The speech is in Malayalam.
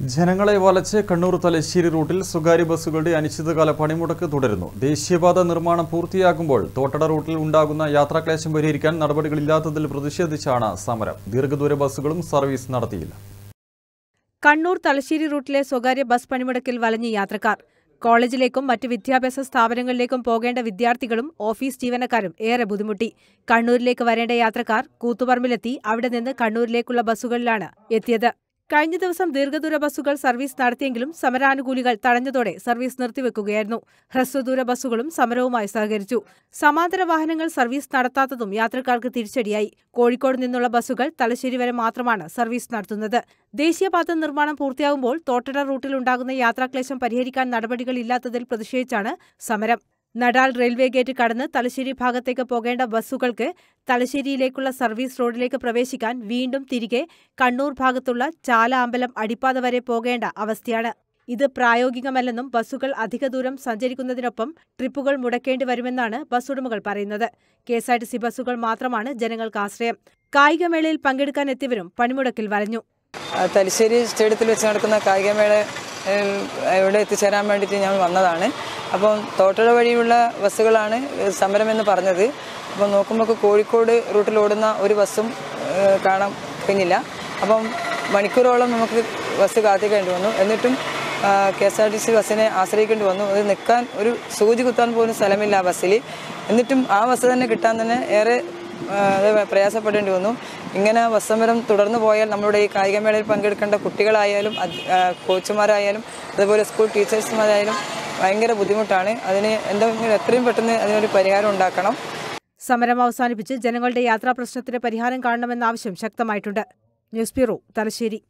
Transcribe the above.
ജനങ്ങളെ വലച്ച് കണ്ണൂർ തലശ്ശേരി റൂട്ടിൽ സ്വകാര്യ ബസ്സുകളുടെ അനിശ്ചിതകാല പണിമുടക്ക് തുടരുന്നു. ദേശീയപാത നിർമ്മാണം പൂർത്തിയാകുമ്പോൾ തോട്ടട റൂട്ടിൽ ഉണ്ടാകുന്ന യാത്രാക്ലേശം പരിഹരിക്കാൻ നടപടികളില്ലാത്തതിൽ പ്രതിഷേധിച്ചാണ് സമരം. ദീർഘദൂര ബസ്സുകളും സർവീസ് നടത്തിയില്ല. കണ്ണൂർ തലശ്ശേരി റൂട്ടിലെ സ്വകാര്യ ബസ് പണിമുടക്കിൽ വലഞ്ഞ് യാത്രക്കാർ. കോളേജിലേക്കും മറ്റ് വിദ്യാഭ്യാസ സ്ഥാപനങ്ങളിലേക്കും പോകേണ്ട വിദ്യാർത്ഥികളും ഓഫീസ് ജീവനക്കാരും ഏറെ ബുദ്ധിമുട്ടി. കണ്ണൂരിലേക്ക് വരേണ്ട യാത്രക്കാർ കൂത്തുപറമ്പിലെത്തി അവിടെ നിന്ന് കണ്ണൂരിലേക്കുള്ള ബസ്സുകളിലാണ് എത്തിയത്. കഴിഞ്ഞ ദിവസം ദീർഘദൂര ബസ്സുകൾ സർവീസ് നടത്തിയെങ്കിലും സമരാനുകൂലികൾ തടഞ്ഞതോടെ സർവീസ് നിർത്തിവെക്കുകയായിരുന്നു. ഹ്രസ്വദൂര ബസ്സുകളും സമരവുമായി സഹകരിച്ചു. സമാന്തര വാഹനങ്ങൾ സർവീസ് നടത്താത്തതും യാത്രക്കാർക്ക് തിരിച്ചടിയായി. കോഴിക്കോട് നിന്നുള്ള ബസ്സുകൾ തലശ്ശേരി വരെ മാത്രമാണ് സർവീസ് നടത്തുന്നത്. ദേശീയപാത നിർമ്മാണം പൂർത്തിയാകുമ്പോൾ തോട്ടട റൂട്ടിൽ ഉണ്ടാകുന്ന യാത്രാക്ലേശം പരിഹരിക്കാൻ നടപടികളില്ലാത്തതിൽ പ്രതിഷേധിച്ചാണ് സമരം. നടാൽ റെയിൽവേ ഗേറ്റ് കടന്ന് തലശ്ശേരി ഭാഗത്തേക്ക് പോകേണ്ട ബസ്സുകൾക്ക് തലശ്ശേരിയിലേക്കുള്ള സർവീസ് റോഡിലേക്ക് പ്രവേശിക്കാൻ വീണ്ടും തിരികെ കണ്ണൂർ ഭാഗത്തുള്ള ചാല അമ്പലം അടിപ്പാത വരെ പോകേണ്ട അവസ്ഥയാണ്. ഇത് പ്രായോഗികമല്ലെന്നും ബസ്സുകൾ അധിക ദൂരം സഞ്ചരിക്കുന്നതിനൊപ്പം ട്രിപ്പുകൾ മുടക്കേണ്ടി വരുമെന്നാണ് ബസ് ഉടമകൾ പറയുന്നത്. കെഎസ്ആർടിസി ബസ്സുകൾ മാത്രമാണ് ജനങ്ങൾക്ക് ആശ്രയം. കായികമേളയിൽ പങ്കെടുക്കാൻ എത്തിയവരും പണിമുടക്കിൽ വരഞ്ഞു തലശ്ശേരി സ്റ്റേഡിയത്തിൽ വെച്ച് നടക്കുന്ന കായികമേള ഇവിടെ എത്തിച്ചേരാൻ വേണ്ടിയിട്ട് ഞാൻ വന്നതാണ്. അപ്പം തോട്ടട വഴിയുള്ള ബസ്സുകളാണ് സമരം എന്ന് പറഞ്ഞത്. അപ്പം നോക്കുമ്പോൾ കോഴിക്കോട് റൂട്ടിൽ ഓടുന്ന ഒരു ബസ്സും കാണാൻ കഴിഞ്ഞില്ല അപ്പം മണിക്കൂറോളം നമുക്ക് ബസ് കാത്തിക്കേണ്ടി വന്നു. എന്നിട്ടും K S R T C ബസ്സിനെ ആശ്രയിക്കേണ്ടി വന്നു. അത് നിൽക്കാൻ ഒരു സൂചി കുത്താൻ പോലും സ്ഥലമില്ല ആ ബസ്സിൽ. എന്നിട്ടും ആ ബസ് തന്നെ കിട്ടാൻ തന്നെ ഏറെ പ്രയാസപ്പെടേണ്ടി വന്നു. ഇങ്ങനെ ബസ് തുടർന്നു പോയാൽ നമ്മുടെ ഈ കായികമേളയിൽ പങ്കെടുക്കേണ്ട കുട്ടികളായാലും കോച്ചുമാരായാലും അതുപോലെ സ്കൂൾ ടീച്ചേഴ്സുമാരായാലും ഭയങ്കര ബുദ്ധിമുട്ടാണ്. അതിന് എന്തെങ്കിലും എത്രയും പെട്ടെന്ന് അതിനൊരു പരിഹാരം ഉണ്ടാക്കണം. സമരം അവസാനിപ്പിച്ച് ജനങ്ങളുടെ യാത്രാ പ്രശ്നത്തിന് പരിഹാരം കാണണമെന്ന ആവശ്യം ശക്തമായിട്ടുണ്ട്. News bureau Thalassery.